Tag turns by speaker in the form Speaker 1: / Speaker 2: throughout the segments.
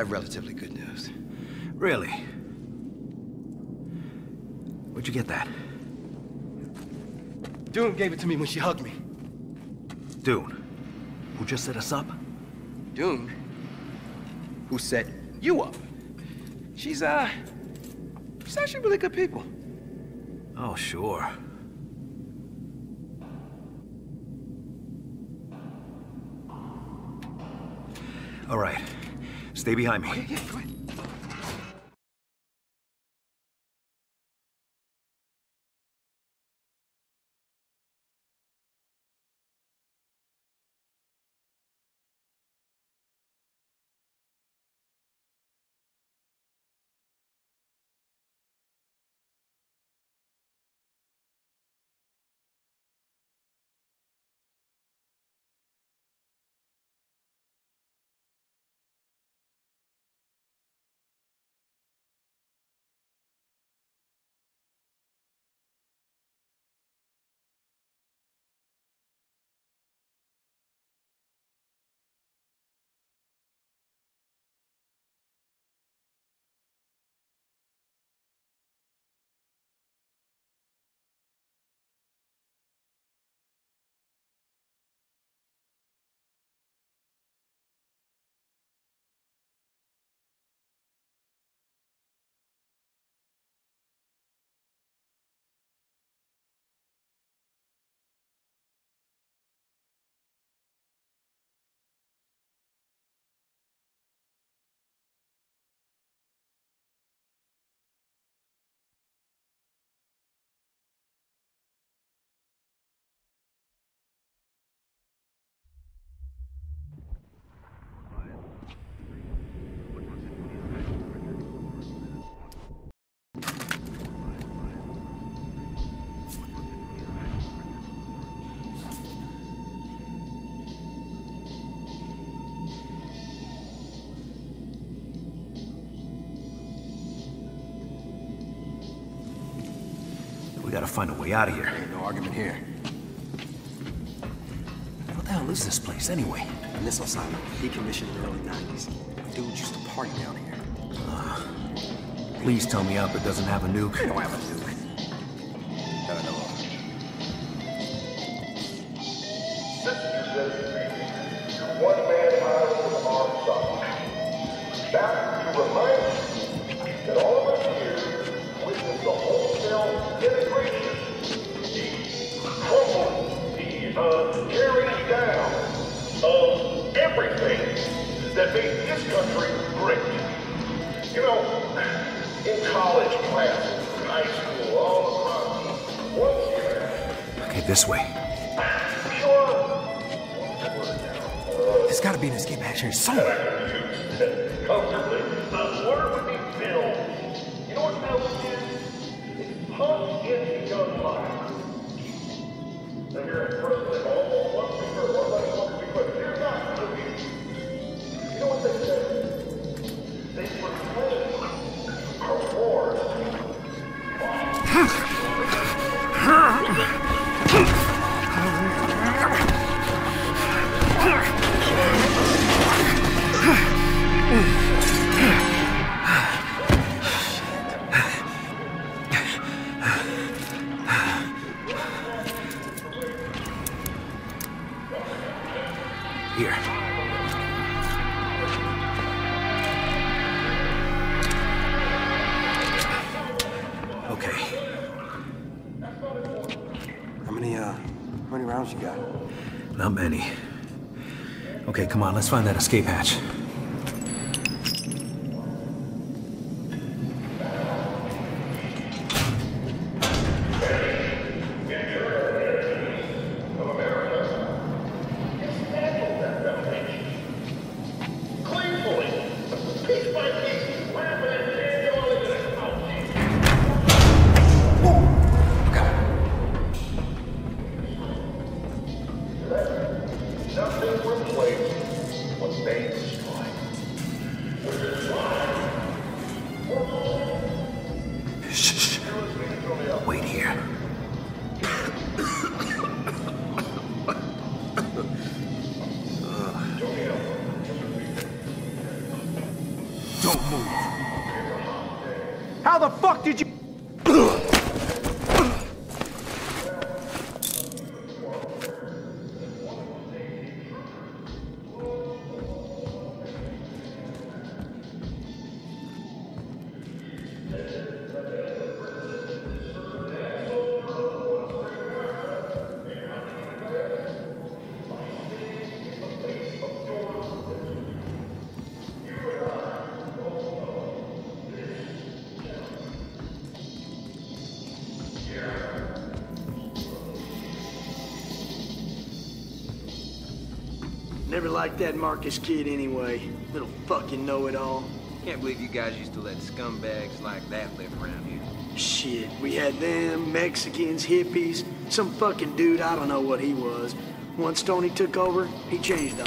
Speaker 1: have relatively good news.
Speaker 2: Really? Where'd you get that?
Speaker 1: Dune gave it to me when she hugged me.
Speaker 2: Dune, who just set us up?
Speaker 1: Dune? Who set you up? She's, uh... She's actually really good people.
Speaker 2: Oh, sure. All right. Stay behind me.
Speaker 1: Oh, yeah,
Speaker 2: yeah, find a way out of here.
Speaker 1: Ain't no argument here.
Speaker 2: What the hell is this place, anyway?
Speaker 3: Missile silo, decommissioned in the early 90s. Dudes used to party down here. Ah.
Speaker 2: Please tell me Alpha doesn't have a nuke.
Speaker 1: They don't have a nuke.
Speaker 4: Tearing down of everything that made this country great. You know, in college high school, all had
Speaker 2: Okay, this way.
Speaker 3: There's gotta be an escape hatch here somewhere.
Speaker 4: comfortably. The water would be filled. You know what? It's here
Speaker 2: Here. Okay.
Speaker 3: How many, uh, how many rounds you got?
Speaker 2: Not many. Okay, come on, let's find that escape hatch. Shh,
Speaker 5: Never liked that Marcus kid anyway. Little fucking know-it-all.
Speaker 6: Can't believe you guys used to let scumbags like that live around here.
Speaker 5: Shit, we had them, Mexicans, hippies, some fucking dude, I don't know what he was. Once Tony took over, he changed the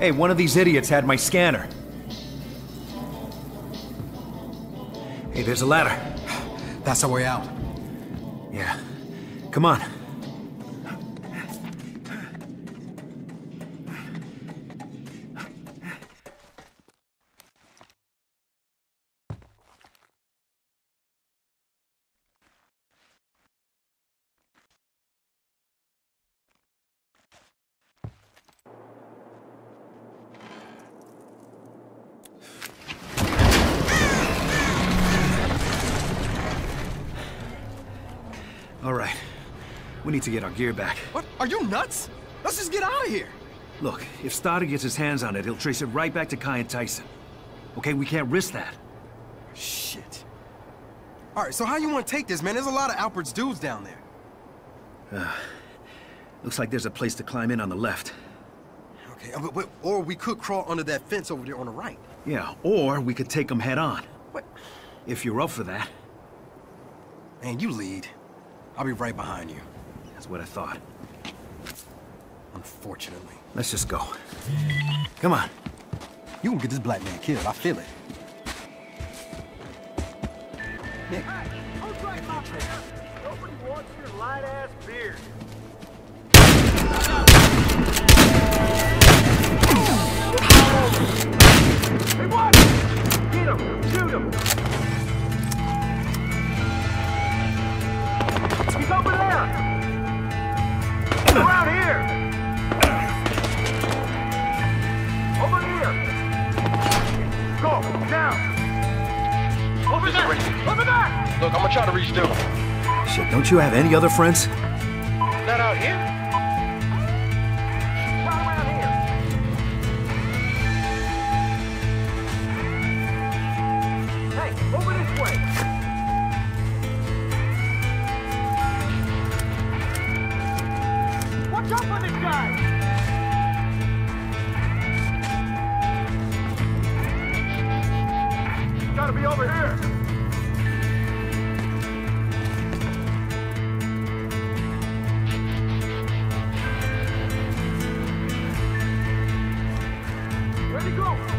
Speaker 2: Hey, one of these idiots had my scanner. Hey, there's a ladder.
Speaker 1: That's our way out.
Speaker 2: Yeah. Come on. All right. We need to get our gear back.
Speaker 1: What? Are you nuts? Let's just get out of here.
Speaker 2: Look, if Stoddard gets his hands on it, he'll trace it right back to Khai and Tyson. Okay, we can't risk that.
Speaker 1: Shit. All right, so how you want to take this, man? There's a lot of Alpha's dudes down there.
Speaker 2: Uh, Looks like there's a place to climb in on the left.
Speaker 1: Okay, uh, but, or we could crawl under that fence over there on the right.
Speaker 2: Yeah, or we could take them head on.
Speaker 1: What?
Speaker 2: If you're up for that.
Speaker 1: Man, you lead. I'll be right behind you.
Speaker 2: That's what I thought.
Speaker 1: Unfortunately.
Speaker 2: Let's just go. Come on.
Speaker 1: You gonna get this black man killed. I feel it. Nick.
Speaker 7: Look, I'm gonna try to reach Dylan.
Speaker 2: Shit, don't you have any other friends?
Speaker 7: Not out here.
Speaker 4: Right around here! Hey, over this way! Go?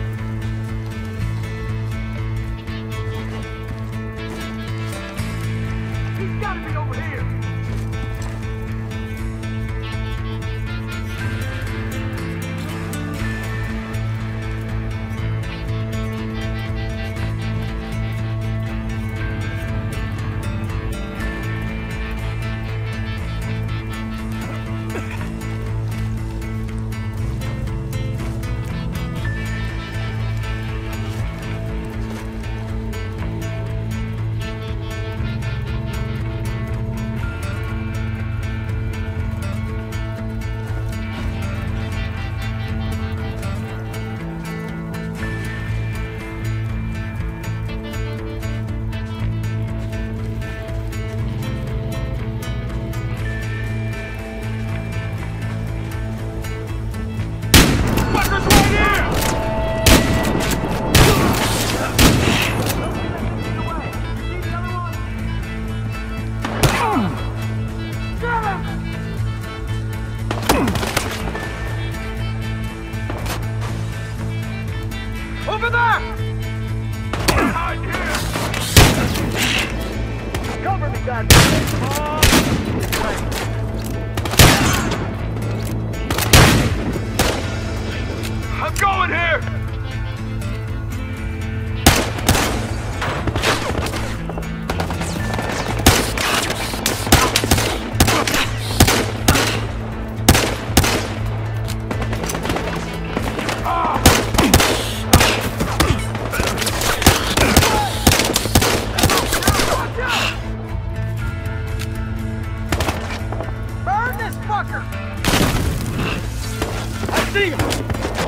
Speaker 2: See him!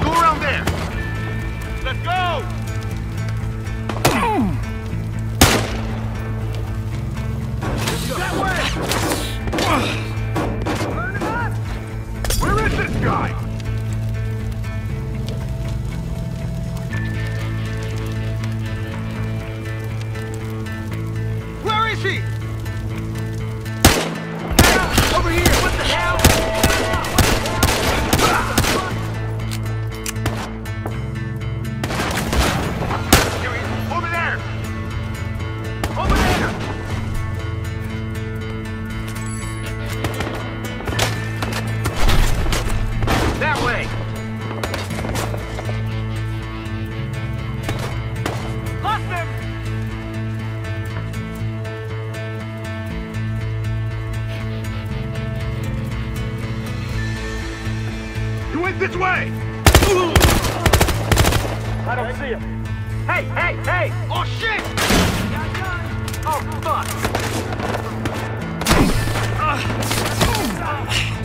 Speaker 2: Go around there! Let's go! That way! Where is this guy? Where is he? This way! I don't see him. Hey, hey, hey! Oh, shit! Oh, fuck! Uh. Watch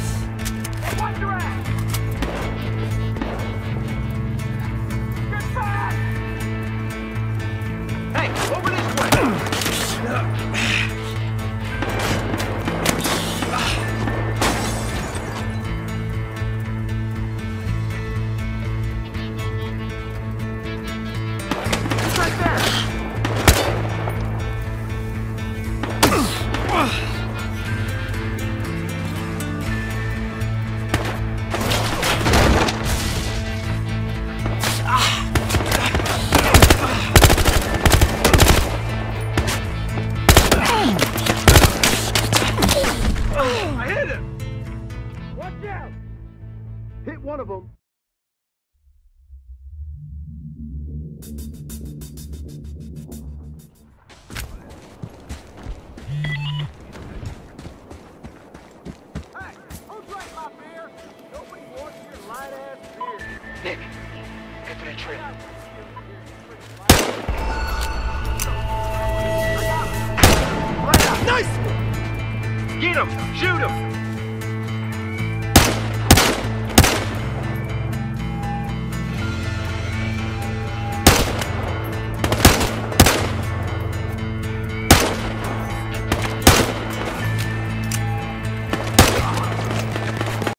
Speaker 6: Nick, trailer.
Speaker 2: Nice! Get him! Shoot him!